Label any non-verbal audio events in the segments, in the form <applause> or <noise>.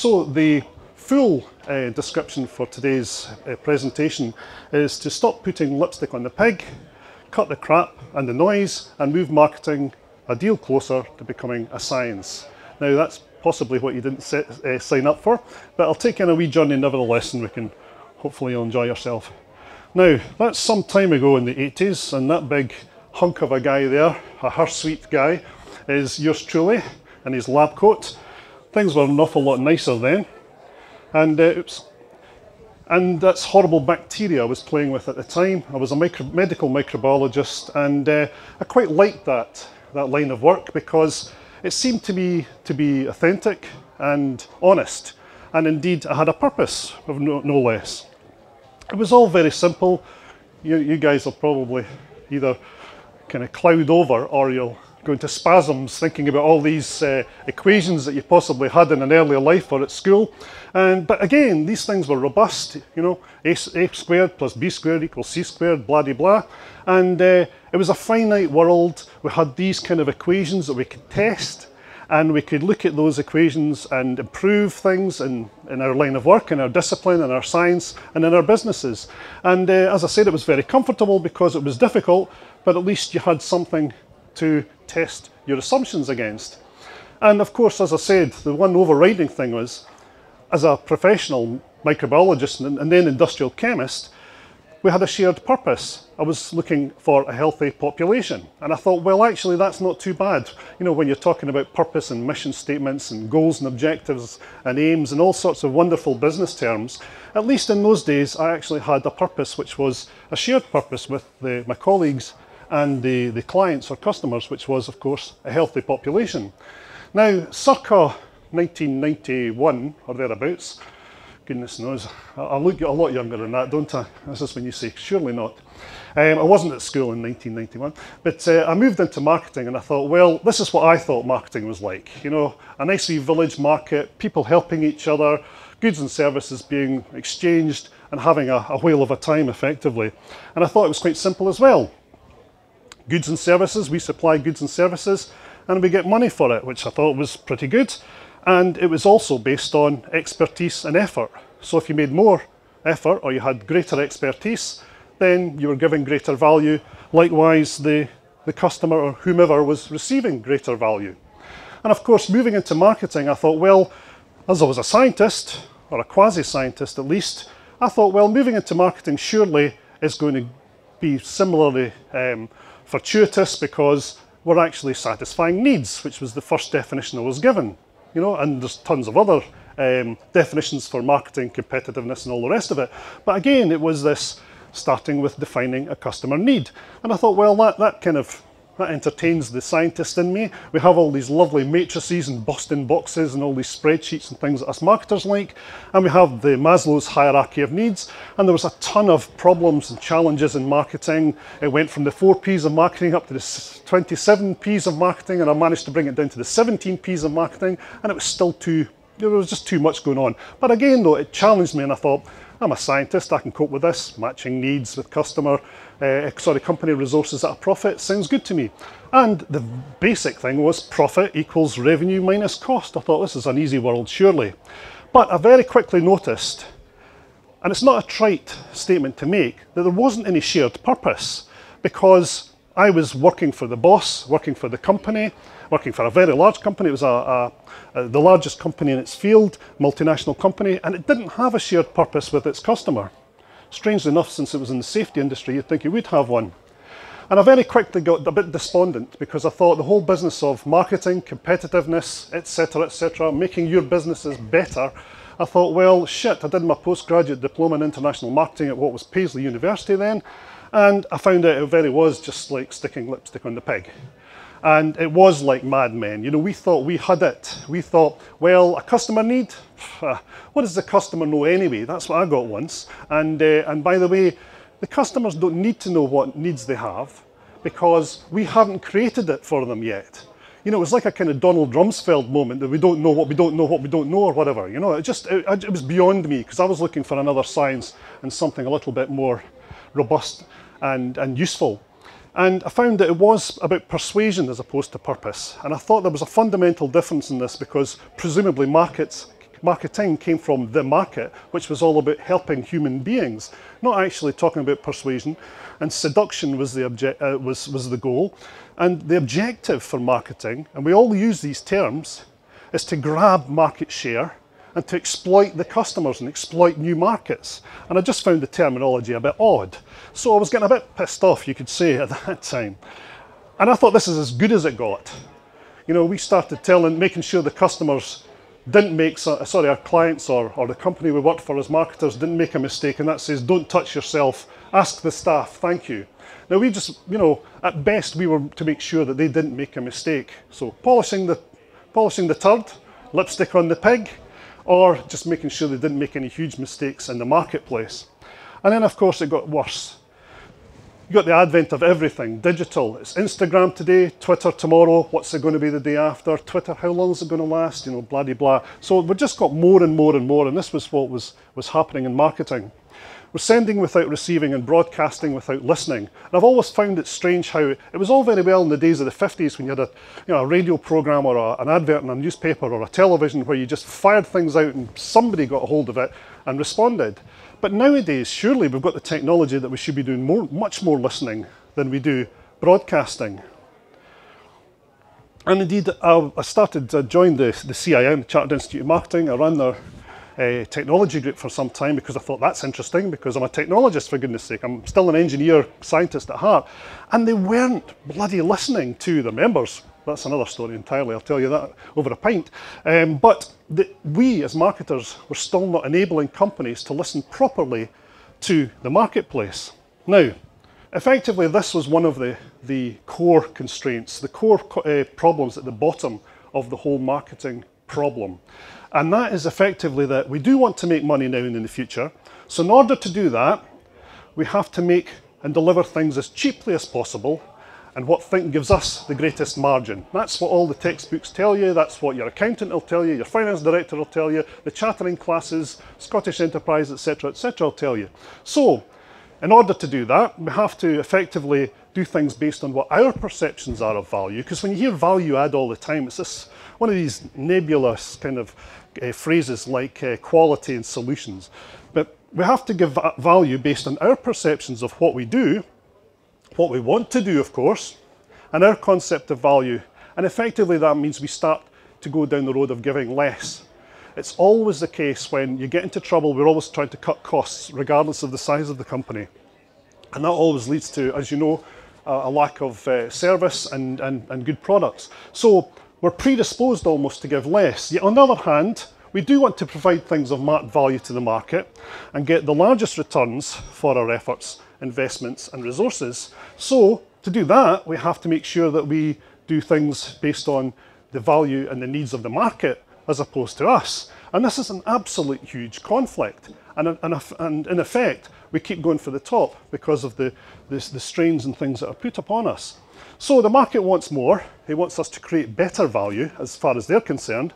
So the full uh, description for today's uh, presentation is to stop putting lipstick on the pig, cut the crap and the noise, and move marketing a deal closer to becoming a science. Now that's possibly what you didn't set, uh, sign up for, but I'll take you on a wee journey nevertheless and we can hopefully you'll enjoy yourself. Now, that's some time ago in the 80s and that big hunk of a guy there, a Hirsute guy, is yours truly in his lab coat. Things were an awful lot nicer then. And uh, oops, and that's horrible bacteria I was playing with at the time. I was a micro medical microbiologist and uh, I quite liked that, that line of work because it seemed to me to be authentic and honest. And indeed, I had a purpose, of no, no less. It was all very simple. You, you guys will probably either kind of cloud over or you'll go into spasms thinking about all these uh, equations that you possibly had in an earlier life or at school. And, but again, these things were robust, you know, a, a squared plus b squared equals c squared, blah, blah, blah. And uh, it was a finite world. We had these kind of equations that we could test and we could look at those equations and improve things in, in our line of work, in our discipline, in our science, and in our businesses. And uh, as I said, it was very comfortable because it was difficult, but at least you had something to test your assumptions against. And of course, as I said, the one overriding thing was, as a professional microbiologist and, then industrial chemist, we had a shared purpose. I was looking for a healthy population. And I thought, well, actually, that's not too bad. You know, when you're talking about purpose and mission statements and goals and objectives and aims and all sorts of wonderful business terms, at least in those days, I actually had a purpose which was a shared purpose with the, my colleagues and the, the clients or customers, which was, of course, a healthy population. Now, circa 1991 or thereabouts, goodness knows, I look a lot younger than that, don't I? This is when you say, surely not. Um, I wasn't at school in 1991, but uh, I moved into marketing and I thought, well, this is what I thought marketing was like. You know, a nice wee village market, people helping each other, goods and services being exchanged and having a, a whale of a time effectively. And I thought it was quite simple as well. Goods and services, we supply goods and services and we get money for it, which I thought was pretty good and it was also based on expertise and effort. So if you made more effort or you had greater expertise, then you were given greater value. Likewise, the, the customer or whomever was receiving greater value. And of course, moving into marketing, I thought, well, as I was a scientist, or a quasi-scientist at least, I thought, well, moving into marketing surely is going to be similarly um, fortuitous because we're actually satisfying needs, which was the first definition I was given you know, and there's tons of other um, definitions for marketing, competitiveness and all the rest of it. But again, it was this starting with defining a customer need. And I thought, well, that, that kind of that entertains the scientist in me. We have all these lovely matrices and Boston boxes and all these spreadsheets and things that us marketers like. And we have the Maslow's hierarchy of needs. And there was a ton of problems and challenges in marketing. It went from the four P's of marketing up to the 27 P's of marketing. And I managed to bring it down to the 17 P's of marketing. And it was still too, there was just too much going on. But again, though, it challenged me and I thought, I'm a scientist, I can cope with this, matching needs with customer, uh, sorry, company resources at a profit, sounds good to me. And the basic thing was profit equals revenue minus cost. I thought this is an easy world, surely. But I very quickly noticed, and it's not a trite statement to make, that there wasn't any shared purpose because I was working for the boss, working for the company, working for a very large company. It was a, a, a, the largest company in its field, multinational company, and it didn't have a shared purpose with its customer. Strangely enough, since it was in the safety industry, you'd think you would have one. And I very quickly got a bit despondent because I thought the whole business of marketing, competitiveness, etc., etc., making your businesses better, I thought, well, shit, I did my postgraduate diploma in international marketing at what was Paisley University then, and I found out it very was just like sticking lipstick on the pig. And it was like Mad Men. You know, we thought we had it. We thought, well, a customer need? <sighs> What does the customer know anyway? That's what I got once. And, uh, and by the way, the customers don't need to know what needs they have because we haven't created it for them yet. You know, it was like a kind of Donald Rumsfeld moment that we don't know what we don't know what we don't know or whatever. You know, it just, it, it was beyond me because I was looking for another science and something a little bit more robust and, and useful. And I found that it was about persuasion as opposed to purpose. And I thought there was a fundamental difference in this because presumably markets marketing came from the market, which was all about helping human beings, not actually talking about persuasion. And seduction was the, object, uh, was, was the goal. And the objective for marketing, and we all use these terms, is to grab market share and to exploit the customers and exploit new markets. And I just found the terminology a bit odd. So I was getting a bit pissed off, you could say, <laughs> at that time. And I thought this is as good as it got. You know, we started telling, making sure the customers didn't make, sorry, our clients or, or the company we worked for as marketers didn't make a mistake, and that says, don't touch yourself, ask the staff, thank you. Now we just, you know, at best we were to make sure that they didn't make a mistake. So polishing the, polishing the turd, lipstick on the pig, or just making sure they didn't make any huge mistakes in the marketplace. And then of course it got worse. You got the advent of everything digital. It's Instagram today, Twitter tomorrow. What's it going to be the day after? Twitter, how long is it going to last? You know, blah blah. So we just got more and more and more, and this was what was was happening in marketing. We're sending without receiving and broadcasting without listening. And I've always found it strange how it was all very well in the days of the 50s when you had a, you know, a radio program or a, an advert in a newspaper or a television where you just fired things out and somebody got a hold of it and responded. But nowadays, surely we've got the technology that we should be doing more, much more listening than we do broadcasting. And indeed, I, started, I joined the, the CIM, Chartered Institute of Marketing. I ran their uh, technology group for some time because I thought that's interesting because I'm a technologist for goodness sake. I'm still an engineer scientist at heart. And they weren't bloody listening to the members. That's another story entirely, I'll tell you that over a pint. Um, but the, we as marketers were still not enabling companies to listen properly to the marketplace. Now, effectively this was one of the, the core constraints, the core uh, problems at the bottom of the whole marketing problem. And that is effectively that we do want to make money now and in the future. So in order to do that, we have to make and deliver things as cheaply as possible and what think gives us the greatest margin. That's what all the textbooks tell you, that's what your accountant will tell you, your finance director will tell you, the chartering classes, Scottish Enterprise, etc., etc. will tell you. So, in order to do that, we have to effectively do things based on what our perceptions are of value, because when you hear value add all the time, it's this one of these nebulous kind of uh, phrases like uh, quality and solutions. But we have to give value based on our perceptions of what we do, what we want to do, of course, and our concept of value. And effectively, that means we start to go down the road of giving less. It's always the case when you get into trouble, we're always trying to cut costs, regardless of the size of the company. And that always leads to, as you know, a lack of uh, service and, and, and good products. So we're predisposed almost to give less. Yet on the other hand, we do want to provide things of marked value to the market and get the largest returns for our efforts, investments and resources. So to do that, we have to make sure that we do things based on the value and the needs of the market as opposed to us. And this is an absolute huge conflict. And, and, and in effect, we keep going for the top because of the, the, the strains and things that are put upon us. So the market wants more. It wants us to create better value as far as they're concerned.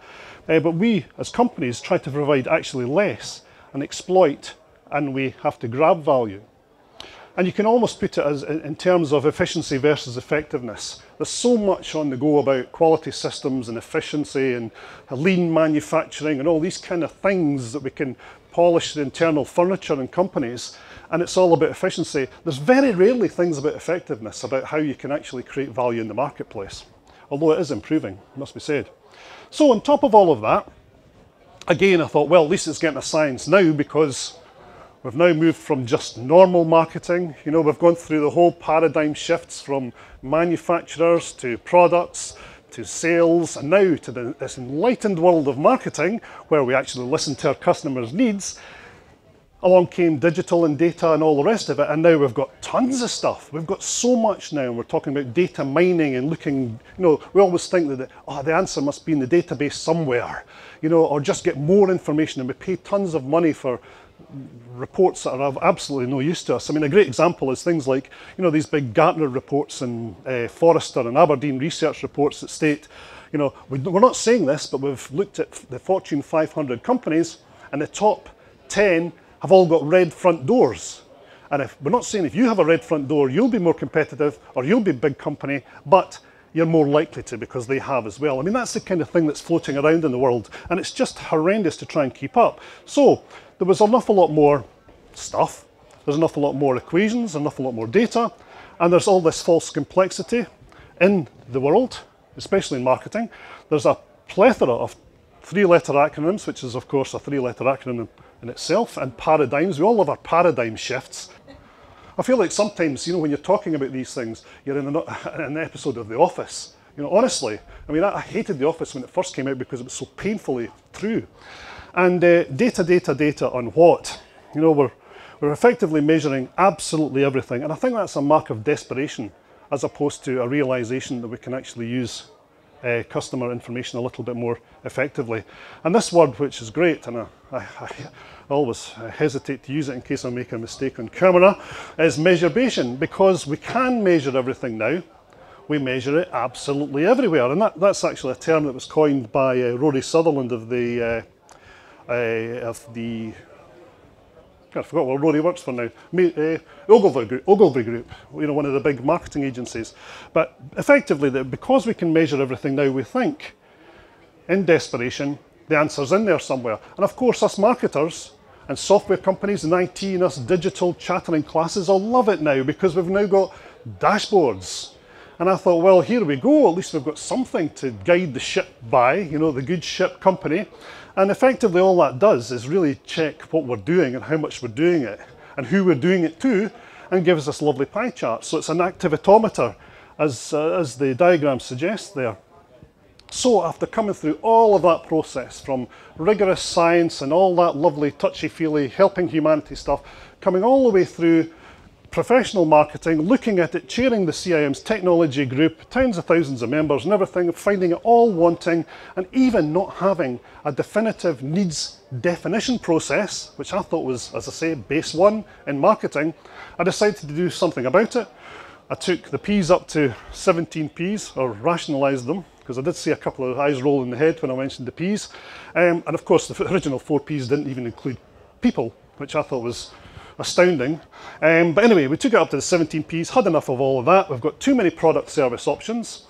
Uh, but we as companies try to provide actually less and exploit and we have to grab value. And you can almost put it as in terms of efficiency versus effectiveness. There's so much on the go about quality systems and efficiency and lean manufacturing and all these kind of things that we can polish the internal furniture in companies and it's all about efficiency. There's very rarely things about effectiveness, about how you can actually create value in the marketplace, although it is improving, must be said. So on top of all of that, again, I thought, well, at least it's getting a science now because we've now moved from just normal marketing. You know, we've gone through the whole paradigm shifts from manufacturers to products to sales and now to the, this enlightened world of marketing where we actually listen to our customers' needs along came digital and data and all the rest of it, and now we've got tons of stuff. We've got so much now, and we're talking about data mining and looking, you know, we always think that, oh, the answer must be in the database somewhere, you know, or just get more information, and we pay tons of money for reports that are of absolutely no use to us. I mean, a great example is things like, you know, these big Gartner reports and uh, Forrester and Aberdeen research reports that state, you know, we're not saying this, but we've looked at the Fortune 500 companies, and the top 10 have all got red front doors. And if we're not saying if you have a red front door, you'll be more competitive or you'll be a big company, but you're more likely to because they have as well. I mean, that's the kind of thing that's floating around in the world, and it's just horrendous to try and keep up. So there was an awful lot more stuff, there's an awful lot more equations, an awful lot more data, and there's all this false complexity in the world, especially in marketing. There's a plethora of three-letter acronyms, which is of course a three-letter acronym in itself, and paradigms. We all have our paradigm shifts. I feel like sometimes, you know, when you're talking about these things, you're in an, <laughs> an episode of The Office. You know, honestly, I mean, I, I, hated The Office when it first came out because it was so painfully true. And uh, data, data, data on what? You know, we're, we're effectively measuring absolutely everything. And I think that's a mark of desperation as opposed to a realization that we can actually use uh, customer information a little bit more effectively. And this word, which is great, and I, I, I always hesitate to use it in case I make a mistake on camera, is measuration, because we can measure everything now. We measure it absolutely everywhere, and that, that's actually a term that was coined by uh, Rory Sutherland of the uh, uh, of the I forgot what Rory works for now. Uh, Ogilvy Group, Ogilvy Group, you know, one of the big marketing agencies. But effectively, that because we can measure everything now, we think in desperation the answer's in there somewhere. And of course, us marketers and software companies and IT and us digital chattering classes all love it now because we've now got dashboards. And I thought, well, here we go. At least we've got something to guide the ship by, you know, the good ship company. And effectively, all that does is really check what we're doing and how much we're doing it and who we're doing it to and gives us lovely pie charts. So it's an activitometer, as, uh, as the diagram suggests there. So after coming through all of that process from rigorous science and all that lovely touchy-feely helping humanity stuff, coming all the way through professional marketing, looking at it, chairing the CIM's technology group, tens of thousands of members and everything, finding it all wanting and even not having a definitive needs definition process, which I thought was, as I say, base one in marketing, I decided to do something about it. I took the P's up to 17 P's, or rationalised them, because I did see a couple of eyes roll in the head when I mentioned the P's. Um, and of course, the original four P's didn't even include people, which I thought was astounding. Um, but anyway, we took it up to the 17 P's, had enough of all of that. We've got too many product service options.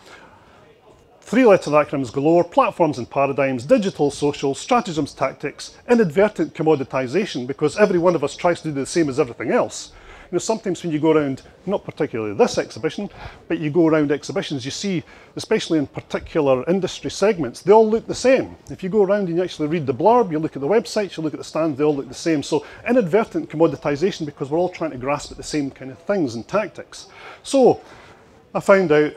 Three letter acronyms galore, platforms and paradigms, digital, social, stratagems, tactics, inadvertent commoditization, because every one of us tries to do the same as everything else know, sometimes when you go around, not particularly this exhibition, but you go around exhibitions, you see, especially in particular industry segments, they all look the same. If you go around and you actually read the blurb, you look at the websites, you look at the stands, they all look the same. So inadvertent commoditization because we're all trying to grasp at the same kind of things and tactics. So I found out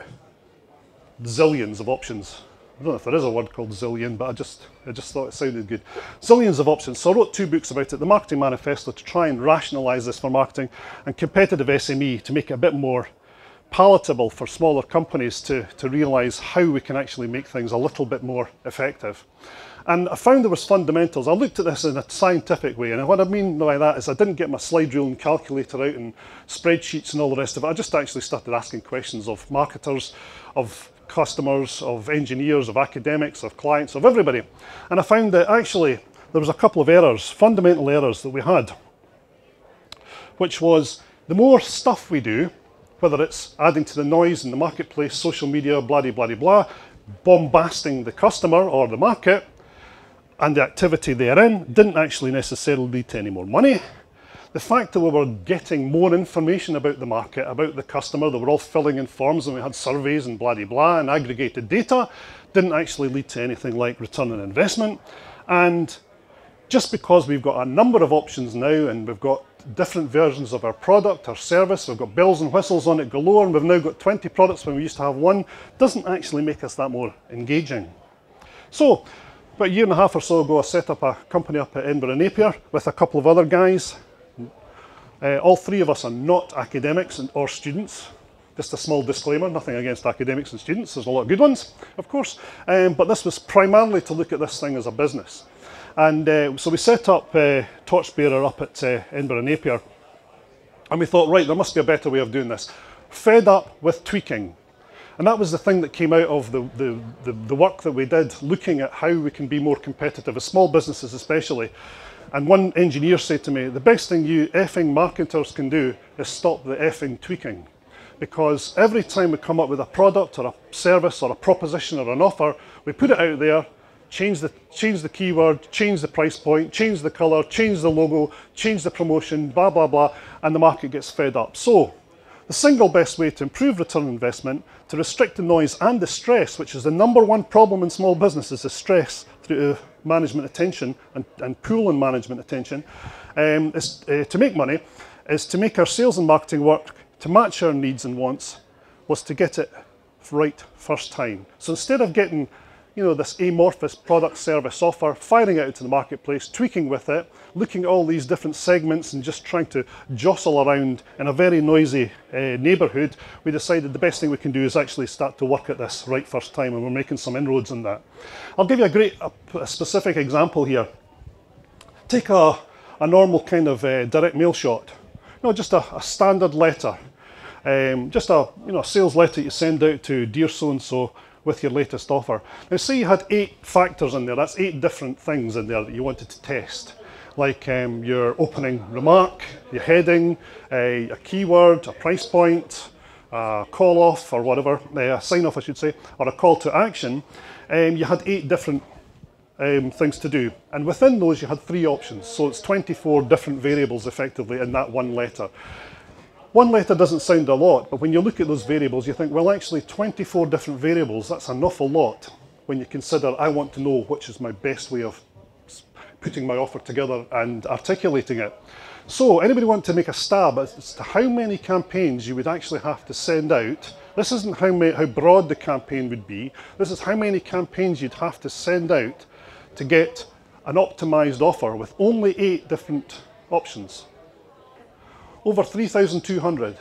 zillions of options I don't know if there is a word called zillion, but I just, I just thought it sounded good. Zillions of options. So I wrote two books about it, the Marketing Manifesto to try and rationalise this for marketing and Competitive SME to make it a bit more palatable for smaller companies to, to realise how we can actually make things a little bit more effective. And I found there was fundamentals. I looked at this in a scientific way, and what I mean by that is I didn't get my slide rule and calculator out and spreadsheets and all the rest of it. I just actually started asking questions of marketers, of customers, of engineers, of academics, of clients, of everybody. And I found that actually there was a couple of errors, fundamental errors that we had, which was the more stuff we do, whether it's adding to the noise in the marketplace, social media, blah, blah, blah, bombasting the customer or the market, and the activity therein didn't actually necessarily lead to any more money the fact that we were getting more information about the market, about the customer, they were all filling in forms and we had surveys and blah, blah, blah, and aggregated data, didn't actually lead to anything like return on investment. And just because we've got a number of options now and we've got different versions of our product, our service, we've got bells and whistles on it galore, and we've now got 20 products when we used to have one, doesn't actually make us that more engaging. So, about a year and a half or so ago, I set up a company up at Edinburgh Napier with a couple of other guys uh, all three of us are not academics and, or students. Just a small disclaimer, nothing against academics and students, there's a lot of good ones, of course, um, but this was primarily to look at this thing as a business. And uh, so we set up uh, Torchbearer up at uh, Edinburgh Napier, and we thought, right, there must be a better way of doing this. Fed up with tweaking. And that was the thing that came out of the, the, the, the work that we did, looking at how we can be more competitive, as small businesses especially. And one engineer said to me, the best thing you effing marketers can do is stop the effing tweaking. because every time we come up with a product or a service or a proposition or an offer, we put it out there, change the, change the keyword, change the price point, change the colour, change the logo, change the promotion, blah, blah, blah, and the market gets fed up. So, the single best way to improve return on investment, to restrict the noise and the stress, which is the number one problem in small businesses, is the stress through management attention and, and pool and management attention, um, is uh, to make money, is to make our sales and marketing work to match our needs and wants, was to get it right first time. So instead of getting you know, this amorphous product service offer, firing it out to the marketplace, tweaking with it, looking at all these different segments and just trying to jostle around in a very noisy uh, neighbourhood, we decided the best thing we can do is actually start to work at this right first time and we're making some inroads in that. I'll give you a great, a, a specific example here. Take a, a normal kind of uh, direct mail shot. No, just a, a standard letter. Um, just a you know sales letter you send out to dear so and so with your latest offer. Now say you had eight factors in there, that's eight different things in there that you wanted to test. Like um, your opening remark, your heading, a, a keyword, a price point, a call off or whatever, a sign off I should say, or a call to action. Um, you had eight different um, things to do. And within those you had three options. So it's 24 different variables effectively in that one letter. One letter doesn't sound a lot, but when you look at those variables, you think, well, actually 24 different variables, that's an awful lot when you consider I want to know which is my best way of putting my offer together and articulating it. So anybody want to make a stab as to how many campaigns you would actually have to send out? This isn't how, how broad the campaign would be. This is how many campaigns you'd have to send out to get an optimized offer with only eight different options over 3,200.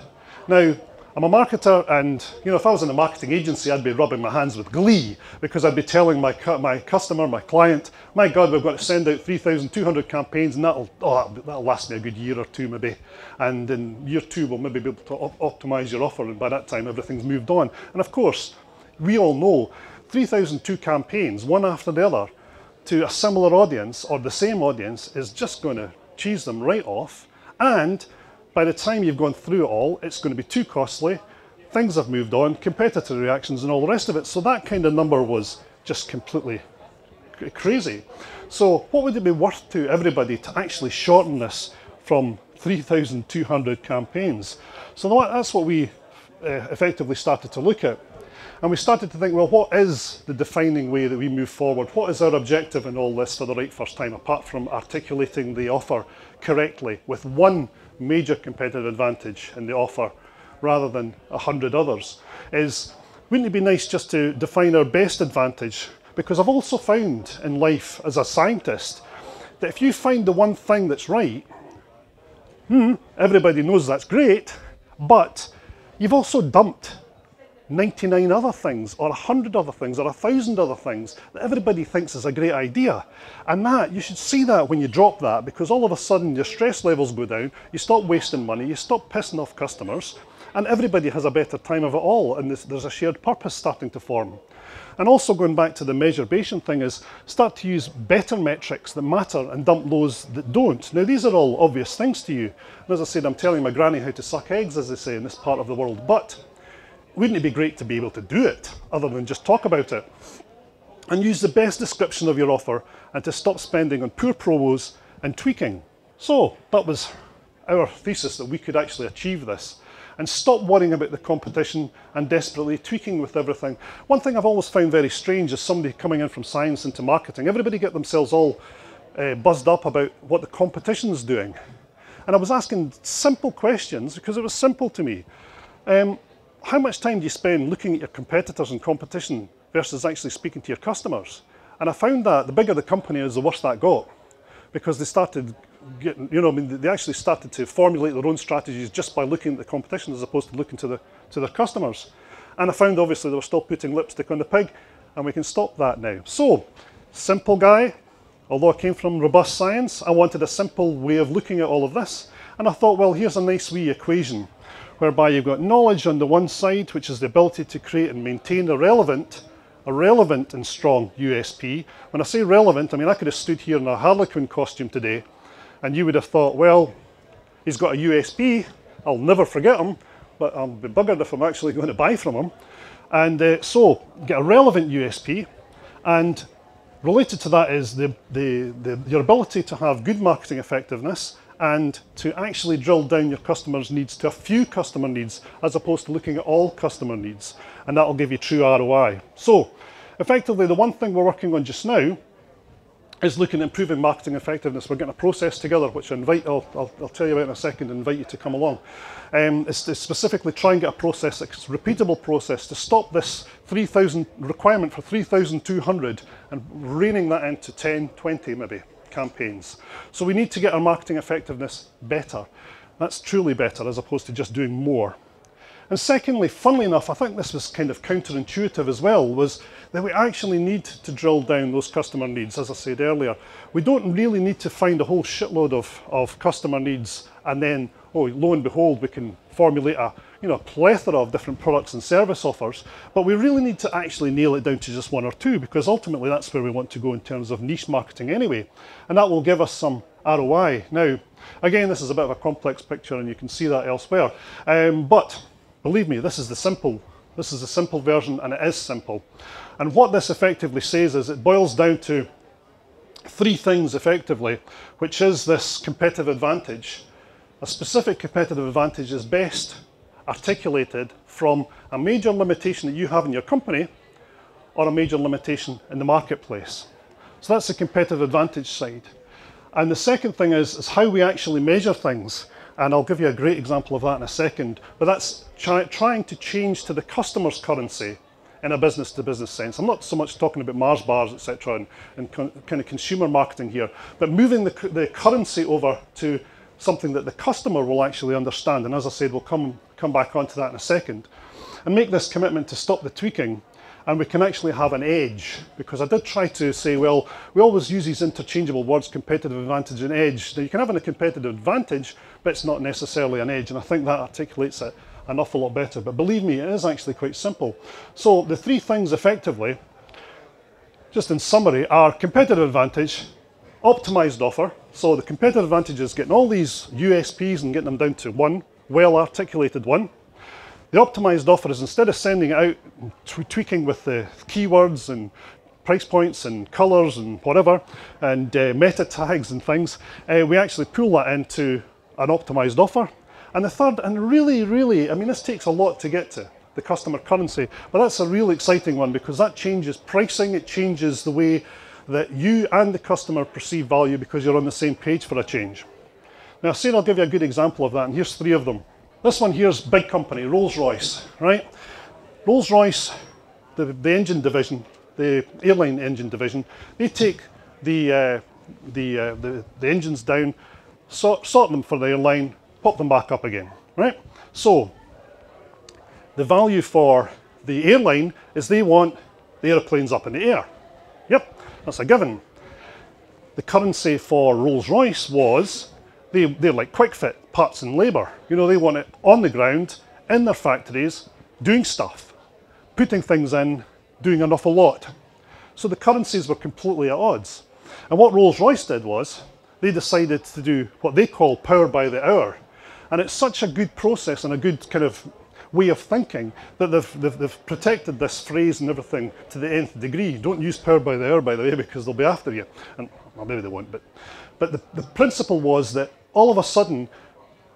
Now, I'm a marketer and, you know, if I was in a marketing agency, I'd be rubbing my hands with glee because I'd be telling my, my customer, my client, my God, we've got to send out 3,200 campaigns and that'll, oh, that'll last me a good year or two maybe. And in year two, we'll maybe be able to op optimize your offer and by that time everything's moved on. And of course, we all know 3,002 campaigns, one after the other, to a similar audience or the same audience is just going to cheese them right off. And by the time you've gone through it all, it's going to be too costly. Things have moved on, competitor reactions and all the rest of it. So that kind of number was just completely crazy. So what would it be worth to everybody to actually shorten this from 3,200 campaigns? So that's what we uh, effectively started to look at. And we started to think, well, what is the defining way that we move forward? What is our objective in all this for the right first time, apart from articulating the offer correctly with one major competitive advantage in the offer rather than a hundred others is wouldn't it be nice just to define our best advantage? Because I've also found in life as a scientist that if you find the one thing that's right hmm, everybody knows that's great but you've also dumped 99 other things or 100 other things or 1,000 other things that everybody thinks is a great idea. And that, you should see that when you drop that because all of a sudden your stress levels go down, you stop wasting money, you stop pissing off customers, and everybody has a better time of it all and there's a shared purpose starting to form. And also going back to the measuration thing is start to use better metrics that matter and dump those that don't. Now these are all obvious things to you. And as I said, I'm telling my granny how to suck eggs, as they say in this part of the world. But wouldn't it be great to be able to do it other than just talk about it? And use the best description of your offer and to stop spending on poor promos and tweaking. So that was our thesis that we could actually achieve this and stop worrying about the competition and desperately tweaking with everything. One thing I've always found very strange is somebody coming in from science into marketing. Everybody get themselves all uh, buzzed up about what the competition is doing. And I was asking simple questions because it was simple to me. Um, how much time do you spend looking at your competitors and competition versus actually speaking to your customers? And I found that the bigger the company is, the worse that got. Because they started getting, you know, I mean, they actually started to formulate their own strategies just by looking at the competition as opposed to looking to, the, to their customers. And I found obviously they were still putting lipstick on the pig, and we can stop that now. So, simple guy, although I came from robust science, I wanted a simple way of looking at all of this. And I thought, well, here's a nice wee equation whereby you've got knowledge on the one side, which is the ability to create and maintain a relevant, a relevant and strong USP. When I say relevant, I mean I could have stood here in a Harlequin costume today, and you would have thought, well, he's got a USP, I'll never forget him. but I'll be buggered if I'm actually <laughs> going to buy from him. And uh, so, get a relevant USP, and related to that is the, the, the, your ability to have good marketing effectiveness and to actually drill down your customers' needs to a few customer needs as opposed to looking at all customer needs. And that will give you true ROI. So, effectively, the one thing we're working on just now is looking at improving marketing effectiveness. We're getting a process together, which I invite, I'll, I'll, I'll tell you about in a second, invite you to come along. Um, it's to specifically try and get a process, a repeatable process, to stop this 3,000 requirement for 3,200 and reining that into 10, 20 maybe campaigns. So we need to get our marketing effectiveness better. That's truly better as opposed to just doing more. And secondly, funnily enough, I think this was kind of counterintuitive as well, was that we actually need to drill down those customer needs, as I said earlier. We don't really need to find a whole shitload of, of customer needs and then, oh, lo and behold, we can formulate a you know, a plethora of different products and service offers, but we really need to actually nail it down to just one or two because ultimately that's where we want to go in terms of niche marketing anyway. And that will give us some ROI. Now, again, this is a bit of a complex picture and you can see that elsewhere. Um, but Believe me, this is the simple, this is the simple version and it is simple. And what this effectively says is it boils down to three things effectively, which is this competitive advantage. A specific competitive advantage is best articulated from a major limitation that you have in your company or a major limitation in the marketplace. So that's the competitive advantage side. And the second thing is, is how we actually measure things. And I'll give you a great example of that in a second. But that's try, trying to change to the customer's currency in a business to business sense. I'm not so much talking about Mars bars, etc., and, and kind of consumer marketing here, but moving the, the currency over to something that the customer will actually understand. And as I said, we'll come, come back onto that in a second. And make this commitment to stop the tweaking and we can actually have an edge because I did try to say, well, we always use these interchangeable words, competitive advantage and edge. Now you can have a competitive advantage, but it's not necessarily an edge. And I think that articulates it an awful lot better. But believe me, it is actually quite simple. So the three things effectively, just in summary, are competitive advantage, optimized offer. So the competitive advantage is getting all these USPs and getting them down to one, well articulated one. The optimized offer is instead of sending it out, tweaking with the keywords and price points and colors and whatever, and uh, meta tags and things, uh, we actually pull that into an optimized offer. And the third, and really, really, I mean, this takes a lot to get to, the customer currency, but that's a really exciting one because that changes pricing, it changes the way that you and the customer perceive value because you're on the same page for a change. Now, I said I'll give you a good example of that, and here's three of them. This one here is big company, Rolls-Royce, right? Rolls-Royce, the, the engine division, the airline engine division, they take the, uh, the, uh, the, the, engines down, sort, sort them for the airline, pop them back up again, right? So, the value for the airline is they want the airplanes up in the air. Yep, that's a given. The currency for Rolls-Royce was they, they're like quick fit parts and labour. You know, they want it on the ground, in their factories, doing stuff, putting things in, doing an awful lot. So the currencies were completely at odds. And what Rolls-Royce did was, they decided to do what they call power by the hour. And it's such a good process and a good kind of way of thinking that they've, they've, they've, protected this phrase and everything to the nth degree. Don't use power by the hour, by the way, <laughs> because they'll be after you. And well, maybe they won't, but, but the, the principle was that all of a sudden,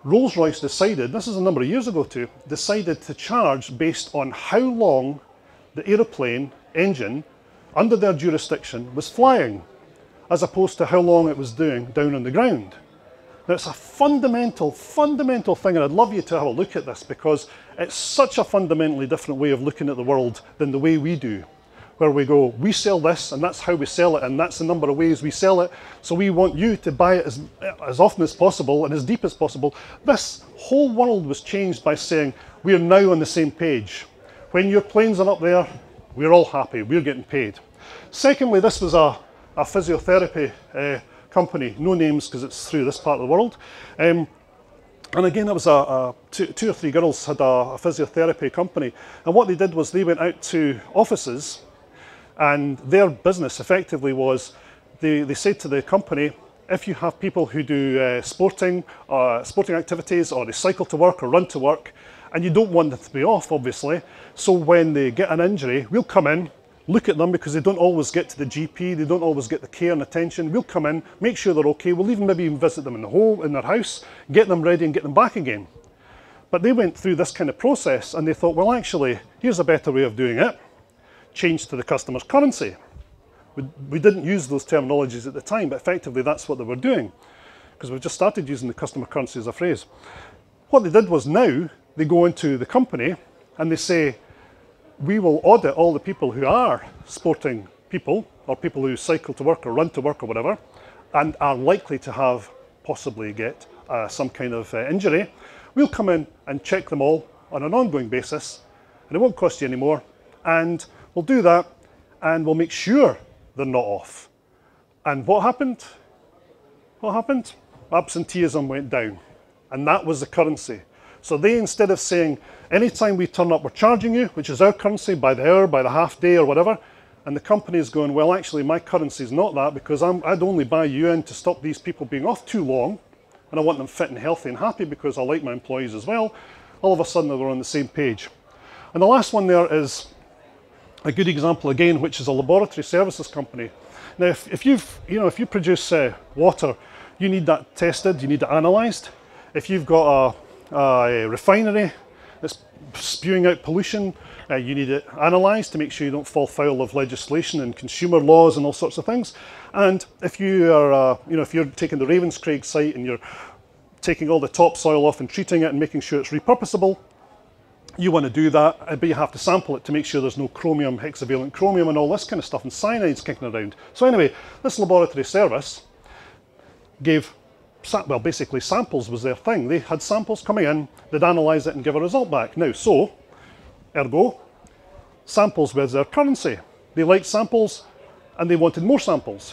Rolls-Royce decided, this is a number of years ago too, decided to charge based on how long the aeroplane engine under their jurisdiction was flying, as opposed to how long it was doing down on the ground. Now it's a fundamental, fundamental thing, and I'd love you to have a look at this because it's such a fundamentally different way of looking at the world than the way we do where we go, we sell this and that's how we sell it and that's the number of ways we sell it. So we want you to buy it as, as often as possible and as deep as possible. This whole world was changed by saying, we are now on the same page. When your planes are up there, we're all happy, we're getting paid. Secondly, this was a, a physiotherapy uh, company, no names because it's through this part of the world. Um, and again, it was a, a two, two, or three girls had a, a, physiotherapy company. And what they did was they went out to offices and their business effectively was they, they said to the company, if you have people who do uh, sporting, uh, sporting activities or they cycle to work or run to work, and you don't want them to be off, obviously. So when they get an injury, we'll come in, look at them because they don't always get to the GP, they don't always get the care and attention. We'll come in, make sure they're okay. We'll even maybe even visit them in the home, in their house, get them ready and get them back again. But they went through this kind of process and they thought, well, actually, here's a better way of doing it. Change to the customer's currency. We, we didn't use those terminologies at the time, but effectively that's what they were doing because we've just started using the customer currency as a phrase. What they did was now they go into the company and they say, we will audit all the people who are sporting people or people who cycle to work or run to work or whatever and are likely to have possibly get uh, some kind of uh, injury. We'll come in and check them all on an ongoing basis and it won't cost you any more and we'll do that and we'll make sure they're not off. And what happened? What happened? Absenteeism went down and that was the currency. So they, instead of saying, anytime we turn up, we're charging you, which is our currency by the hour, by the half day or whatever, and the company is going, well, actually, my currency is not that because i would only buy you in to stop these people being off too long, and I want them fit and healthy and happy because I like my employees as well. All of a sudden, they're on the same page. And the last one there is a good example again, which is a laboratory services company. Now, if, if you've, you know, if you produce uh, water, you need that tested, you need it analysed. If you've got a a refinery that's spewing out pollution. Uh, you need it analysed to make sure you don't fall foul of legislation and consumer laws and all sorts of things. And if you are, uh, you know, if you're taking the Ravenscraig site and you're taking all the topsoil off and treating it and making sure it's repurposable, you want to do that, uh, but you have to sample it to make sure there's no chromium, hexavalent chromium and all this kind of stuff, and cyanide's kicking around. So anyway, this laboratory service gave well, basically samples was their thing. They had samples coming in, they'd analyse it and give a result back. Now, so, ergo, samples was their currency. They liked samples and they wanted more samples.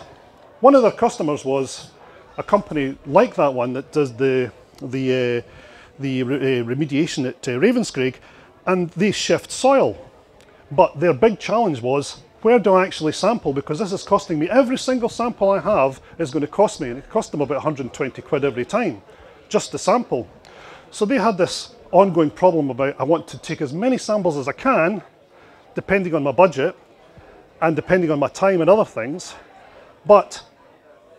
One of their customers was a company like that one that does the, the, uh, the re uh, remediation at uh, Ravenscraig and they shift soil. But their big challenge was where do I actually sample? Because this is costing me, every single sample I have is going to cost me, and it cost them about 120 quid every time, just to sample. So they had this ongoing problem about I want to take as many samples as I can, depending on my budget, and depending on my time and other things, but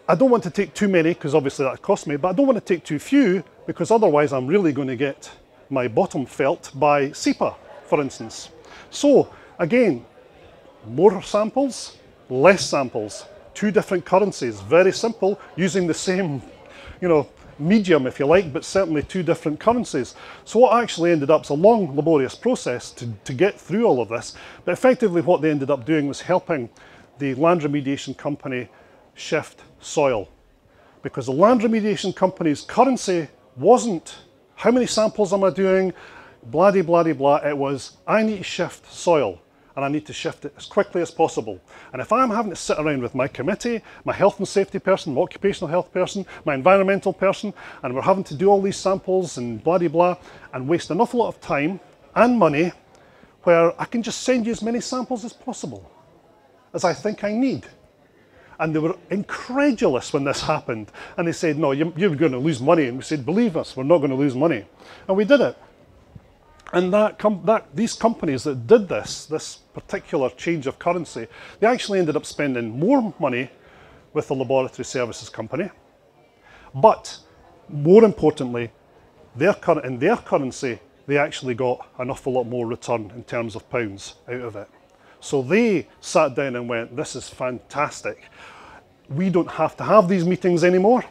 I don't want to take too many, because obviously that costs me, but I don't want to take too few, because otherwise I'm really going to get my bottom felt by SEPA, for instance. So again, more samples, less samples, two different currencies, very simple, using the same, you know, medium if you like, but certainly two different currencies. So what actually ended up is a long laborious process to, to get through all of this, but effectively what they ended up doing was helping the land remediation company shift soil. Because the land remediation company's currency wasn't how many samples am I doing, blah, blah, blah, blah, it was I need to shift soil and I need to shift it as quickly as possible. And if I'm having to sit around with my committee, my health and safety person, my occupational health person, my environmental person, and we're having to do all these samples and blah, blah, and waste an awful lot of time and money where I can just send you as many samples as possible as I think I need. And they were incredulous when this happened. And they said, no, you're going to lose money. And we said, believe us, we're not going to lose money. And we did it. And that, that, these companies that did this, this particular change of currency, they actually ended up spending more money with the laboratory services company. But more importantly, their, in their currency, they actually got an awful lot more return in terms of pounds out of it. So they sat down and went, this is fantastic. We don't have to have these meetings anymore.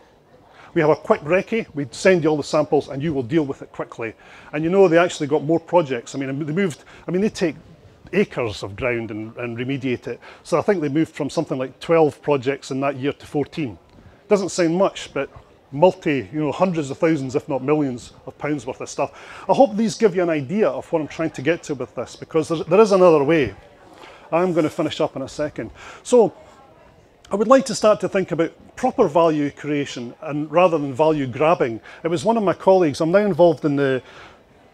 We have a quick recce, we send you all the samples and you will deal with it quickly. And you know they actually got more projects. I mean, they moved, I mean, they take acres of ground and, and remediate it. So I think they moved from something like 12 projects in that year to 14. Doesn't sound much, but multi, you know, hundreds of thousands, if not millions of pounds worth of stuff. I hope these give you an idea of what I'm trying to get to with this, because there is another way. I'm going to finish up in a second. So I would like to start to think about proper value creation and rather than value grabbing. It was one of my colleagues, I'm now involved in the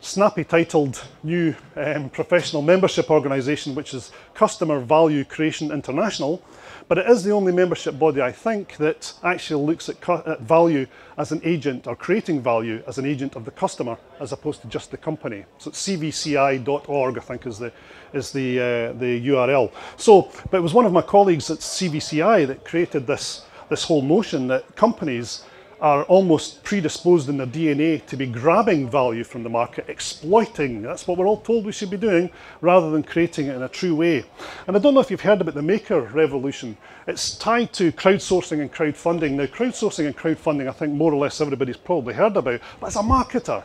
snappy titled new um, professional membership organisation, which is Customer Value Creation International. But it is the only membership body, I think, that actually looks at, at, value as an agent or creating value as an agent of the customer as opposed to just the company. So cvci.org, I think, is the, is the, uh, the URL. So, but it was one of my colleagues at CVCI that created this, this whole notion that companies are almost predisposed in their DNA to be grabbing value from the market, exploiting. That's what we're all told we should be doing, rather than creating it in a true way. And I don't know if you've heard about the maker revolution. It's tied to crowdsourcing and crowdfunding. Now, crowdsourcing and crowdfunding, I think more or less everybody's probably heard about. But as a marketer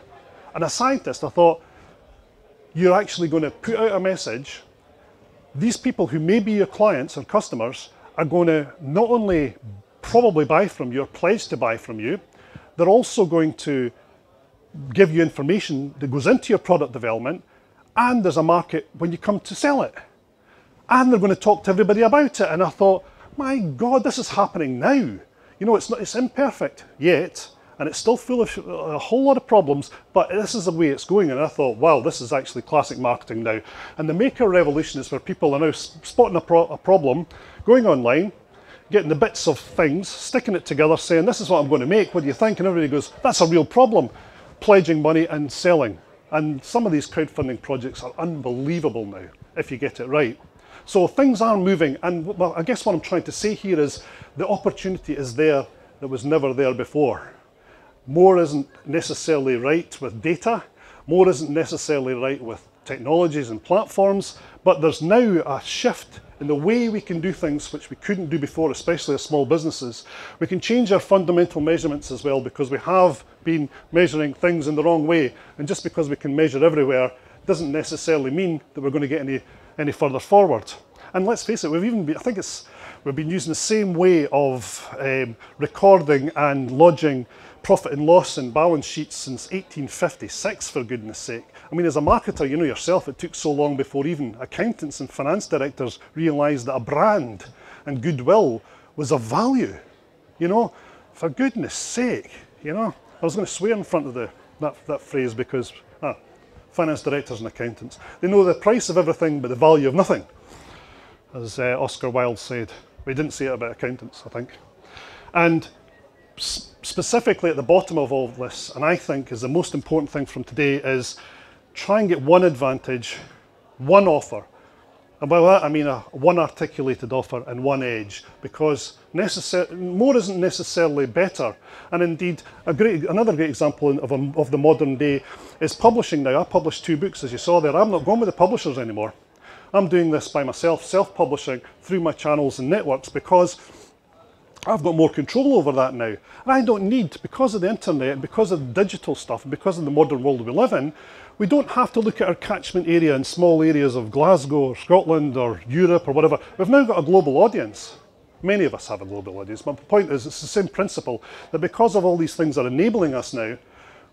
and a scientist, I thought, you're actually going to put out a message. These people who may be your clients or customers are going to not only probably buy from you or pledge to buy from you. They're also going to give you information that goes into your product development and there's a market when you come to sell it. And they're going to talk to everybody about it. And I thought, my God, this is happening now. You know, it's not, it's imperfect yet, and it's still full of a whole lot of problems, but this is the way it's going. And I thought, wow, this is actually classic marketing now. And the maker revolution is where people are now spotting a, pro a problem, going online, getting the bits of things, sticking it together, saying, this is what I'm going to make, what do you think? And everybody goes, that's a real problem. Pledging money and selling. And some of these crowdfunding projects are unbelievable now, if you get it right. So things are moving, and well, I guess what I'm trying to say here is the opportunity is there that was never there before. More isn't necessarily right with data, more isn't necessarily right with technologies and platforms, but there's now a shift in the way we can do things which we couldn't do before, especially as small businesses. We can change our fundamental measurements as well because we have been measuring things in the wrong way. And just because we can measure everywhere doesn't necessarily mean that we're going to get any, any further forward. And let's face it, we've even been, I think it's, we've been using the same way of um, recording and lodging profit and loss and balance sheets since 1856, for goodness sake. I mean, as a marketer, you know yourself, it took so long before even accountants and finance directors realised that a brand and goodwill was of value. You know, for goodness sake, you know. I was going to swear in front of the, that, that phrase because ah, finance directors and accountants, they know the price of everything but the value of nothing, as uh, Oscar Wilde said. We didn't say it about accountants, I think. And specifically at the bottom of all of this, and I think is the most important thing from today, is try and get one advantage, one offer. And by that I mean a one articulated offer and one edge, because more isn't necessarily better. And indeed, a great, another great example of, a, of the modern day is publishing now. I published two books, as you saw there. I'm not going with the publishers anymore. I'm doing this by myself, self-publishing through my channels and networks because I've got more control over that now. And I don't need, because of the internet, because of digital stuff, because of the modern world we live in, we don't have to look at our catchment area in small areas of Glasgow or Scotland or Europe or whatever. We've now got a global audience. Many of us have a global audience, but the point is it's the same principle that because of all these things that are enabling us now,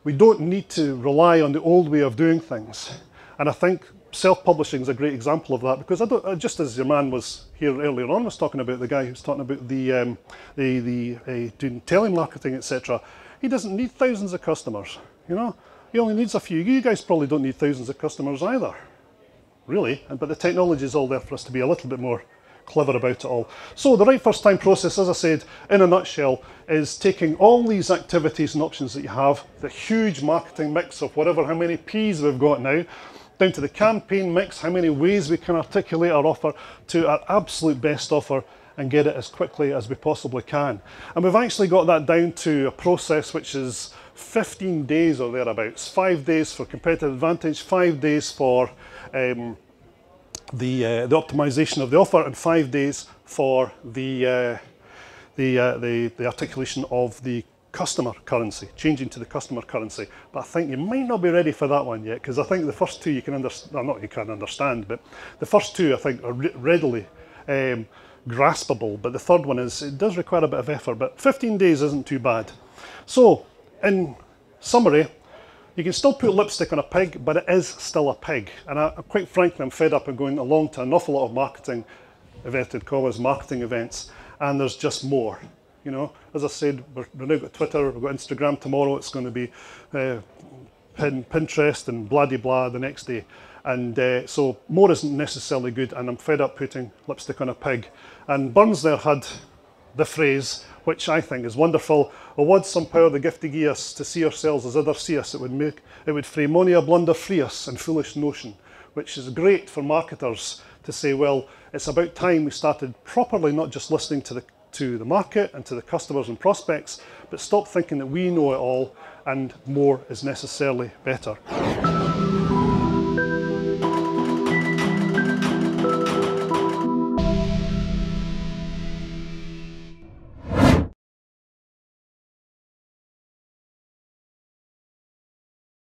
we don't need to rely on the old way of doing things. And I think self-publishing is a great example of that because I don't, uh, just as your man was here earlier on was talking about the guy who's talking about the um, the, the uh, doing telemarketing etc. He doesn't need thousands of customers, you know. He only needs a few. You guys probably don't need thousands of customers either, really. But the technology is all there for us to be a little bit more clever about it all. So the right first time process, as I said, in a nutshell, is taking all these activities and options that you have, the huge marketing mix of whatever, how many P's we've got now, down to the campaign mix, how many ways we can articulate our offer to our absolute best offer and get it as quickly as we possibly can. And we've actually got that down to a process which is 15 days or thereabouts. Five days for competitive advantage, five days for um, the, uh, the optimization of the offer, and five days for the, uh, the, uh, the, the articulation of the customer currency, changing to the customer currency. But I think you might not be ready for that one yet, because I think the first two you can understand, well, not you can understand, but the first two I think are re readily um, graspable. But the third one is, it does require a bit of effort, but 15 days isn't too bad. So, in summary, you can still put lipstick on a pig, but it is still a pig. And I, quite frankly, I'm fed up of going along to an awful lot of marketing, inverted commas, marketing events, and there's just more. You know, as I said, we're, we've now got Twitter, we've got Instagram tomorrow. It's going to be uh, pin Pinterest and blah blah the next day. And uh, so more isn't necessarily good, and I'm fed up putting lipstick on a pig. And Burns there had the phrase, which I think is wonderful. O wad some power the gift to gie us to see ourselves as others see us, it would make it would free mony a blunder free us and foolish notion, which is great for marketers to say, well, it's about time we started properly not just listening to the to the market and to the customers and prospects, but stop thinking that we know it all and more is necessarily better.